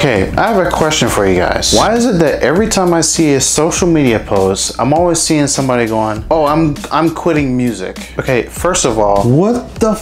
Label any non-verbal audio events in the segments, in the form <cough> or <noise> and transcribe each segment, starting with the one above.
Okay, I have a question for you guys. Why is it that every time I see a social media post, I'm always seeing somebody going, "Oh, I'm I'm quitting music." Okay, first of all, what the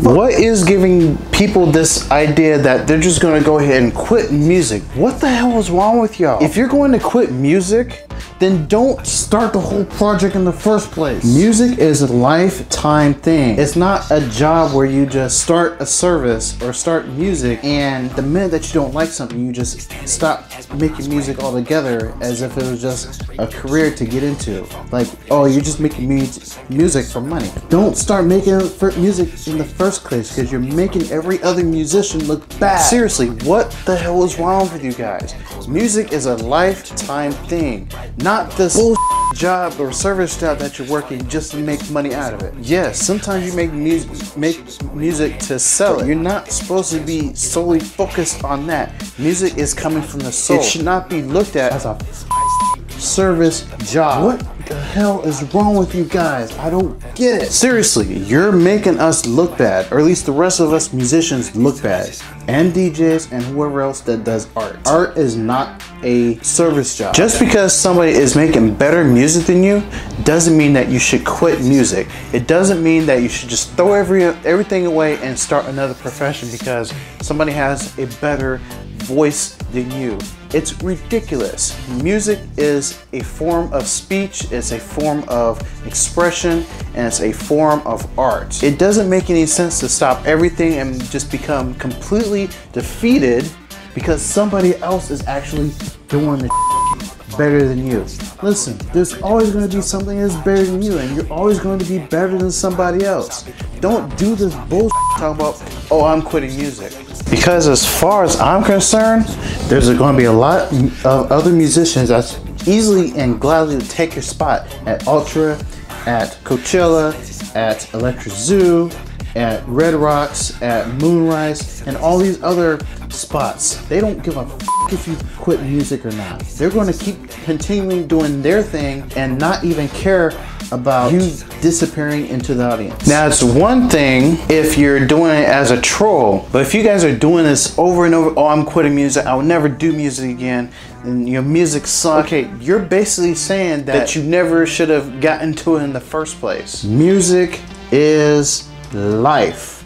what is giving people this idea that they're just gonna go ahead and quit music? What the hell is wrong with y'all? If you're going to quit music, then don't start the whole project in the first place. Music is a lifetime thing. It's not a job where you just start a service or start music and the minute that you don't like something, you just stop making music altogether as if it was just a career to get into. Like, oh, you're just making mu- music for money. Don't start making music in the first place because you're making every other musician look bad. Seriously, what the hell is wrong with you guys? Music is a lifetime thing not this bullshit job or service job that you're working just to make money out of it. Yes, sometimes you make music make music to sell it. You're not supposed to be solely focused on that. Music is coming from the soul. It should not be looked at as a service job. What the hell is wrong with you guys? I don't get it. Seriously, you're making us look bad, or at least the rest of us musicians look bad, and DJs and whoever else that does art. Art is not a service job. Just because somebody is making better music than you doesn't mean that you should quit music. It doesn't mean that you should just throw every everything away and start another profession because somebody has a better voice than you. It's ridiculous. Music is a form of speech, it's a form of expression, and it's a form of art. It doesn't make any sense to stop everything and just become completely defeated because somebody else is actually doing the <laughs> better than you. Listen, there's always going to be something that's better than you, and you're always going to be better than somebody else. Don't do this bullshit talking about, oh, I'm quitting music. Because as far as I'm concerned, there's going to be a lot of other musicians that's easily and gladly take your spot at Ultra, at Coachella, at Electric Zoo, at Red Rocks, at Moonrise, and all these other spots. They don't give a f- if you quit music or not. They're going to keep continuing doing their thing and not even care about you disappearing into the audience. Now, it's one thing if you're doing it as a troll, but if you guys are doing this over and over, oh, I'm quitting music, I will never do music again, and your music sucks. Okay, you're basically saying that, that you never should have gotten to it in the first place. Music is life.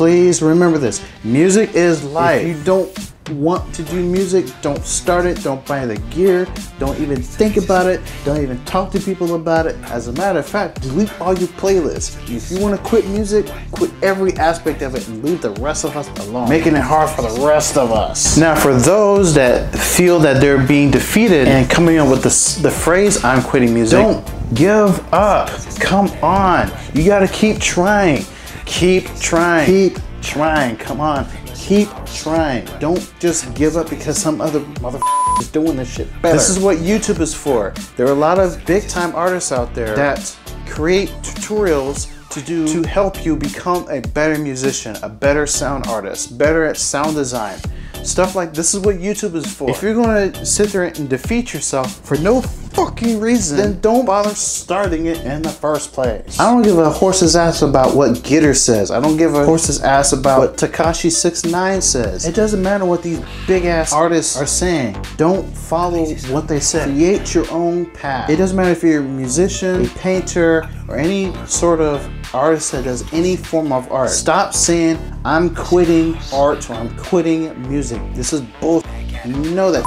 Please remember this. Music is life. If you don't want to do music, don't start it, don't buy the gear, don't even think about it, don't even talk to people about it. As a matter of fact, delete all your playlists. If you want to quit music, quit every aspect of it and leave the rest of us alone, making it hard for the rest of us. Now, for those that feel that they're being defeated and coming up with the, the phrase, I'm quitting music, don't give up. Come on. You got to keep trying. Keep trying. Keep trying. Come on. Keep trying. Don't just give up because some other mother is doing this shit better. This is what YouTube is for. There are a lot of big time artists out there that create tutorials to do to help you become a better musician, a better sound artist, better at sound design. Stuff like this is what YouTube is for. If you're gonna sit there and defeat yourself for no fucking reason, then don't bother starting it in the first place. I don't give a horse's ass about what Getter says. I don't give a horse's ass about what Tekashi 69 says. It doesn't matter what these big ass artists are saying. Don't follow what they say. Create your own path. It doesn't matter if you're a musician, a painter, or any sort of artist that does any form of art. Stop saying, I'm quitting art or I'm quitting music. This is bullshit. You know that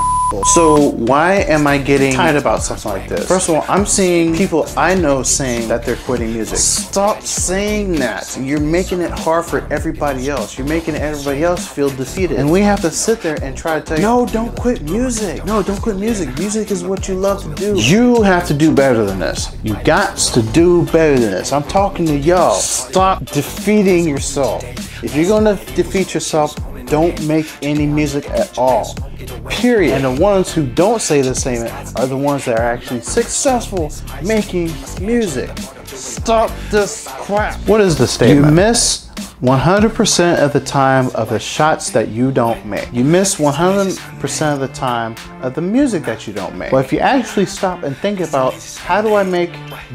so why am I getting tired about something like this? First of all, I'm seeing people I know saying that they're quitting music. Stop saying that. You're making it hard for everybody else. You're making everybody else feel defeated. And we have to sit there and try to tell you, no, don't quit music. No, don't quit music. Music is what you love to do. You have to do better than this. You got to do better than this. I'm talking to y'all. Stop defeating yourself. If you're gonna defeat yourself, don't make any music at all. Period. And the ones who don't say the same are the ones that are actually successful making music. Stop this crap. What is the statement? You miss 100% of the time of the shots that you don't make. You miss 100% of the time of the music that you don't make. But if you actually stop and think about how do I make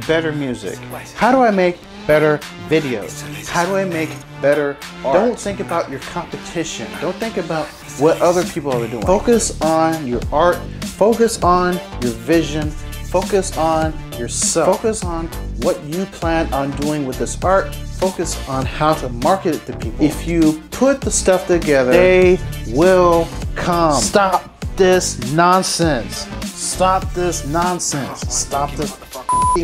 better music? How do I make better videos? How do I make better art? Don't think about your competition. Don't think about what other people are doing. Focus on your art. Focus on your vision. Focus on yourself. Focus on what you plan on doing with this art focus on how to market it to people. If you put the stuff together, they will come. Stop this nonsense. Stop this nonsense. Stop this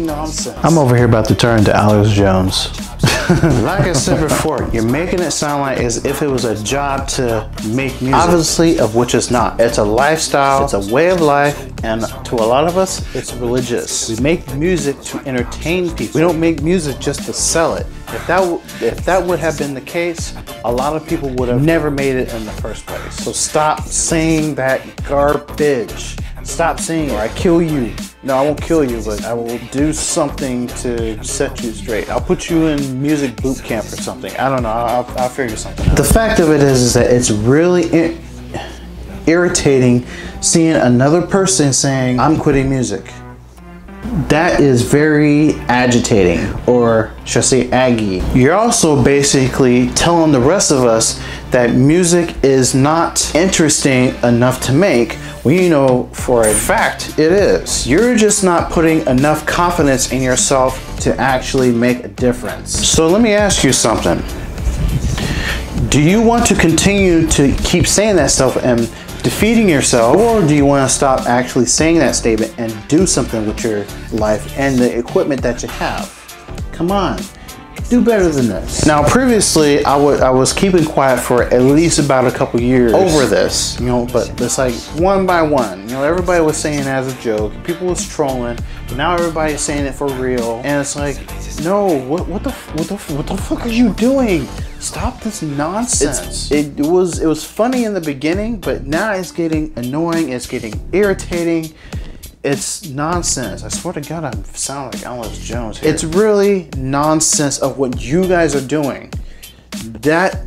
nonsense. I'm over here about to turn to Alex Jones. <laughs> like I said <laughs> before, you're making it sound like as if it was a job to make music. Obviously, of which it's not. It's a lifestyle, it's a way of life, and to a lot of us, it's religious. We make music to entertain people. We don't make music just to sell it. If that if that would have been the case, a lot of people would have never made it in the first place. So stop saying that garbage. Stop saying or I kill you. No, I won't kill you, but I will do something to set you straight. I'll put you in music boot camp or something. I don't know. I'll, I'll figure something out. The fact of it is, is that it's really irritating seeing another person saying, I'm quitting music. That is very agitating, or should I say aggy. You're also basically telling the rest of us that music is not interesting enough to make you know for a fact it is. You're just not putting enough confidence in yourself to actually make a difference. So let me ask you something. Do you want to continue to keep saying that stuff and defeating yourself, or do you want to stop actually saying that statement and do something with your life and the equipment that you have? Come on, do better than this. Now, previously, I, I was keeping quiet for at least about a couple years over this, you know, but it's like one by one. You know, everybody was saying as a joke, people was trolling, but now everybody's saying it for real, and it's like, no, what, what the, what the, what the fuck are you doing? Stop this nonsense. It's, it was it was funny in the beginning, but now it's getting annoying. It's getting irritating. It's nonsense. I swear to God, I sound like Alex Jones here. It's really nonsense of what you guys are doing. That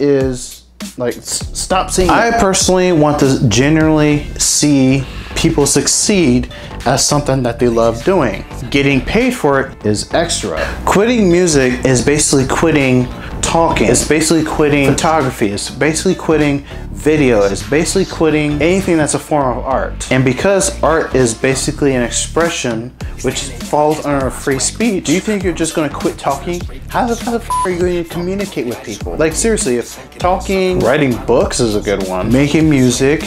is like stop saying. I personally want to generally see people succeed as something that they love doing. Getting paid for it is extra. Quitting music is basically quitting talking. It's basically quitting photography. It's basically quitting video. It's basically quitting anything that's a form of art. And because art is basically an expression which falls under free speech, do you think you're just going to quit talking? How the, how the are you going to communicate with people? Like seriously, if talking, writing books is a good one, making music,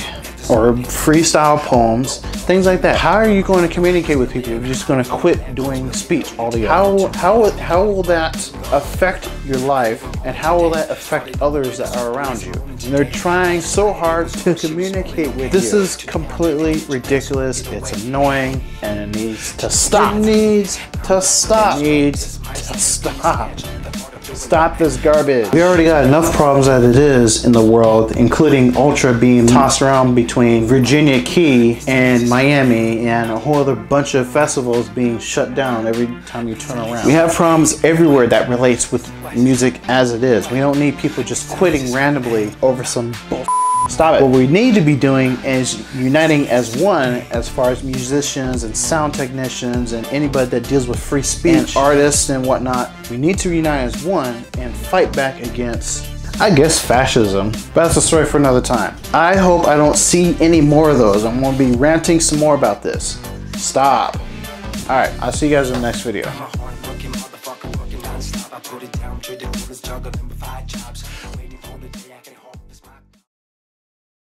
or freestyle poems, things like that. How are you going to communicate with people if you're just going to quit doing speech altogether? How, how, how will that affect your life and how will that affect others that are around you? And they're trying so hard to <laughs> communicate with this you. This is completely ridiculous. It's annoying and it needs to stop. It needs to stop. It needs to stop. Stop this garbage. We already got enough problems as it is in the world, including Ultra being tossed around between Virginia Key and Miami and a whole other bunch of festivals being shut down every time you turn around. We have problems everywhere that relates with music as it is. We don't need people just quitting randomly over some bullshit. Stop it. What we need to be doing is uniting as one as far as musicians and sound technicians and anybody that deals with free speech, and artists and whatnot. We need to unite as one and fight back against I guess fascism. But that's a story for another time. I hope I don't see any more of those. I'm gonna be ranting some more about this. Stop. All right, I'll see you guys in the next video.